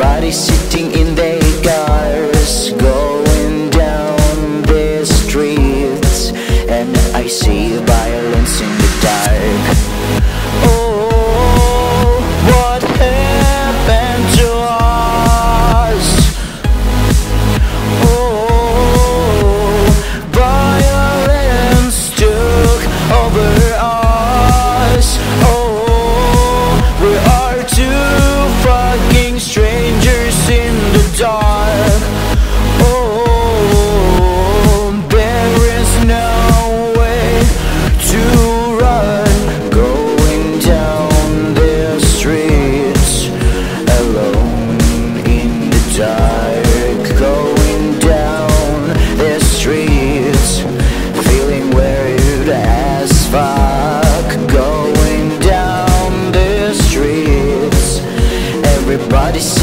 Everybody sitting in their cars Going down the streets. And I see violence in the dark. 어디